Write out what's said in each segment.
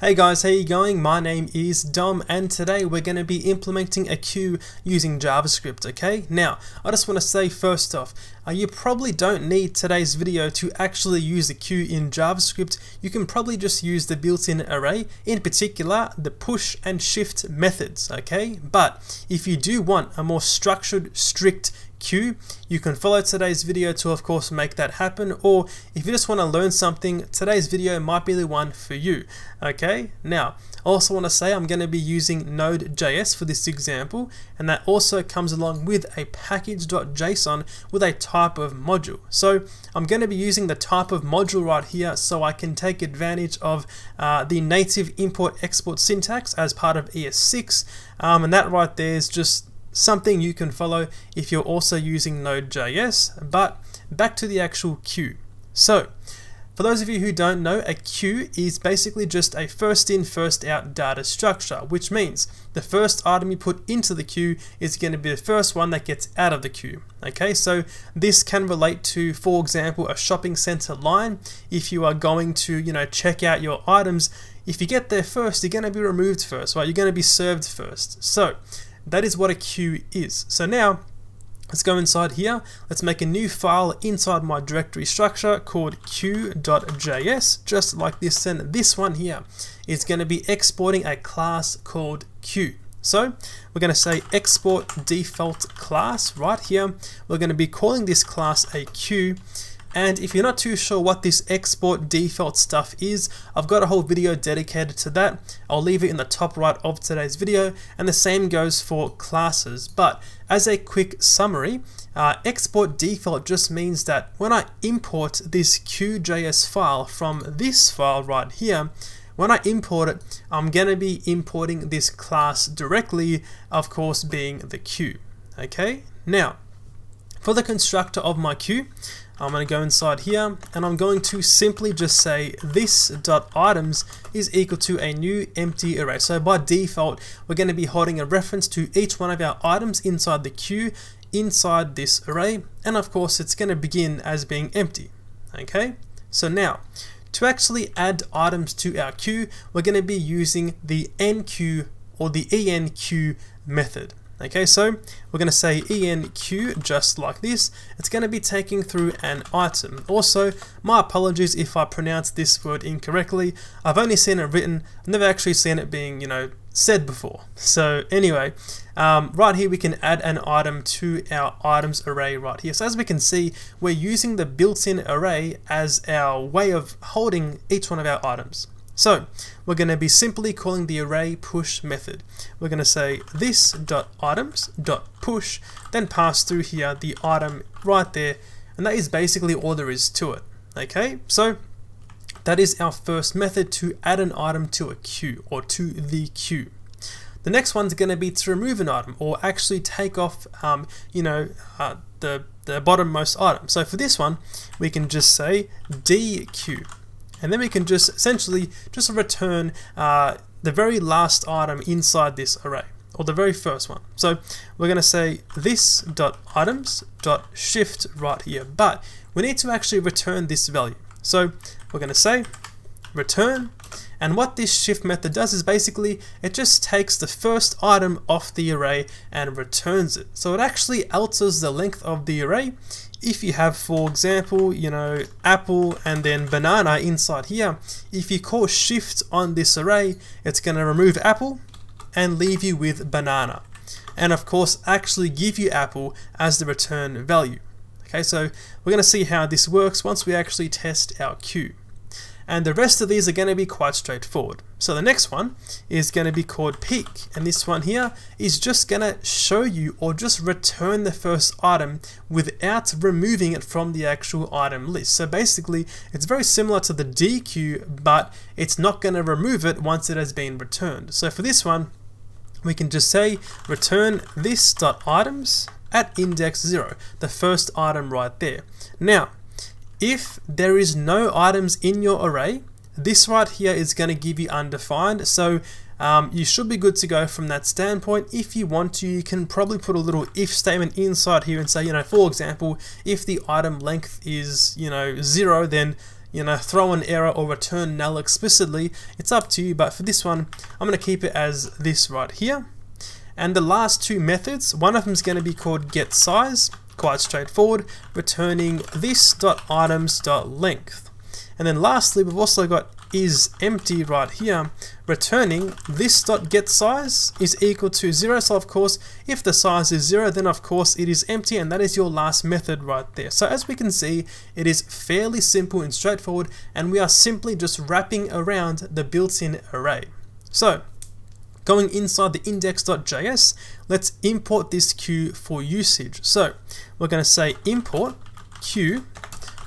Hey guys, how you going? My name is Dom and today we're going to be implementing a queue using JavaScript, okay? Now, I just want to say first off, uh, you probably don't need today's video to actually use a queue in JavaScript. You can probably just use the built-in array, in particular the push and shift methods, okay? But if you do want a more structured, strict queue. You can follow today's video to of course make that happen or if you just want to learn something, today's video might be the one for you. Okay, now I also want to say I'm going to be using Node.js for this example and that also comes along with a package.json with a type of module. So I'm going to be using the type of module right here so I can take advantage of uh, the native import export syntax as part of ES6 um, and that right there is just something you can follow if you're also using Node.js, but back to the actual queue. So, for those of you who don't know, a queue is basically just a first in, first out data structure, which means the first item you put into the queue is going to be the first one that gets out of the queue. Okay, so this can relate to, for example, a shopping center line. If you are going to, you know, check out your items, if you get there first, you're going to be removed first, right? You're going to be served first. So that is what a queue is. So now, let's go inside here. Let's make a new file inside my directory structure called queue.js, just like this. And this one here is going to be exporting a class called queue. So we're going to say export default class right here. We're going to be calling this class a queue and if you're not too sure what this export default stuff is, I've got a whole video dedicated to that. I'll leave it in the top right of today's video, and the same goes for classes. But as a quick summary, uh, export default just means that when I import this queue.js file from this file right here, when I import it, I'm going to be importing this class directly, of course being the queue. Okay, now for the constructor of my queue, I'm going to go inside here and I'm going to simply just say this.items is equal to a new empty array. So by default, we're going to be holding a reference to each one of our items inside the queue inside this array. And of course, it's going to begin as being empty. Okay, so now to actually add items to our queue, we're going to be using the enqueue or the ENQ method. Okay, so we're going to say enqueue just like this. It's going to be taking through an item. Also, my apologies if I pronounce this word incorrectly. I've only seen it written, I've never actually seen it being, you know, said before. So anyway, um, right here we can add an item to our items array right here. So as we can see, we're using the built-in array as our way of holding each one of our items. So we're going to be simply calling the array push method. We're going to say this dot items dot push, then pass through here the item right there, and that is basically all there is to it. Okay, so that is our first method to add an item to a queue or to the queue. The next one's going to be to remove an item or actually take off, um, you know, uh, the the bottommost item. So for this one, we can just say dequeue and then we can just essentially just return uh, the very last item inside this array or the very first one. So we're going to say this dot items dot shift right here, but we need to actually return this value. So we're going to say return and what this shift method does is basically it just takes the first item off the array and returns it. So it actually alters the length of the array if you have, for example, you know, apple and then banana inside here, if you call shift on this array, it's going to remove apple and leave you with banana. And of course, actually give you apple as the return value. Okay, so we're going to see how this works once we actually test our queue and the rest of these are going to be quite straightforward. So the next one is going to be called peek and this one here is just going to show you or just return the first item without removing it from the actual item list. So basically it's very similar to the dequeue, but it's not going to remove it once it has been returned. So for this one we can just say return this dot items at index 0, the first item right there. Now if there is no items in your array, this right here is going to give you undefined. So um, you should be good to go from that standpoint. If you want to, you can probably put a little if statement inside here and say, you know, for example, if the item length is, you know, zero, then you know, throw an error or return null explicitly. It's up to you, but for this one, I'm going to keep it as this right here. And the last two methods, one of them is going to be called get size, quite straightforward, returning this.items.length. And then lastly, we've also got is empty right here, returning this dot get size is equal to zero. So of course, if the size is zero, then of course it is empty and that is your last method right there. So as we can see, it is fairly simple and straightforward and we are simply just wrapping around the built-in array. So going inside the index.js, let's import this queue for usage. So we're going to say import queue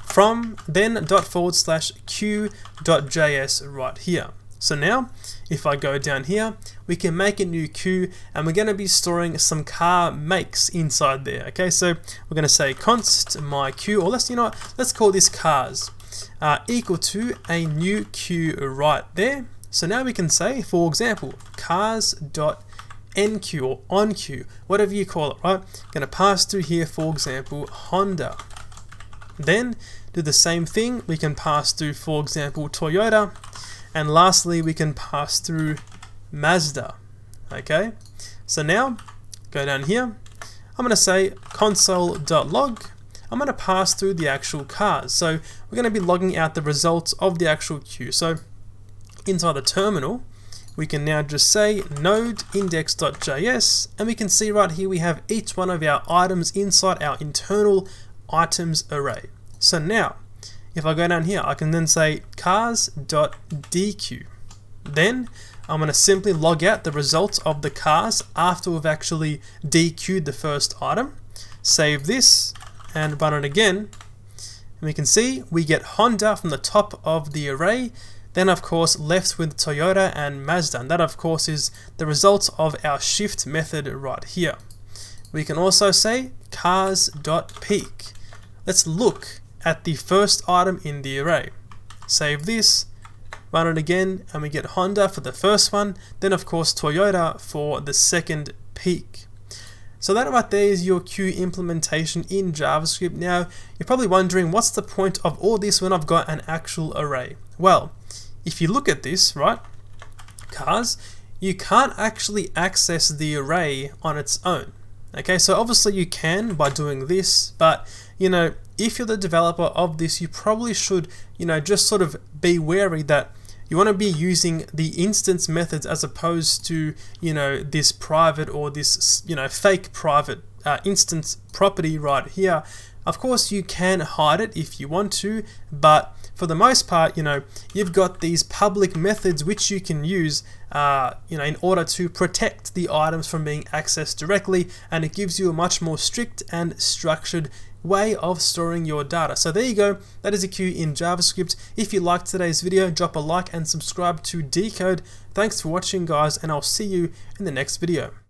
from then dot forward slash queue.js right here. So now, if I go down here, we can make a new queue and we're going to be storing some car makes inside there. Okay, so we're going to say const my queue, or let's, you know what, let's call this cars, uh, equal to a new queue right there. So now we can say, for example, cars.enqueue or onqueue, whatever you call it, right? Going to pass through here, for example, Honda. Then do the same thing. We can pass through, for example, Toyota. And lastly, we can pass through Mazda. Okay, so now go down here. I'm going to say console.log. I'm going to pass through the actual cars. So we're going to be logging out the results of the actual queue. So inside the terminal, we can now just say node index.js and we can see right here we have each one of our items inside our internal items array. So now, if I go down here, I can then say cars.dequeue. Then I'm going to simply log out the results of the cars after we've actually dequeued the first item. Save this and run it again. And we can see we get Honda from the top of the array. Then of course left with Toyota and Mazda. And that of course is the results of our shift method right here. We can also say cars.peek. Let's look at the first item in the array. Save this, run it again, and we get Honda for the first one, then of course Toyota for the second peek. So that right there is your queue implementation in JavaScript. Now, you're probably wondering what's the point of all this when I've got an actual array? Well, if you look at this, right, cars, you can't actually access the array on its own. Okay, so obviously you can by doing this, but you know, if you're the developer of this, you probably should, you know, just sort of be wary that you want to be using the instance methods as opposed to, you know, this private or this, you know, fake private uh, instance property right here. Of course, you can hide it if you want to, but for the most part, you know, you've got these public methods which you can use, uh, you know, in order to protect the items from being accessed directly, and it gives you a much more strict and structured way of storing your data. So there you go, that is a queue in JavaScript. If you liked today's video, drop a like and subscribe to dcode. Thanks for watching guys and I'll see you in the next video.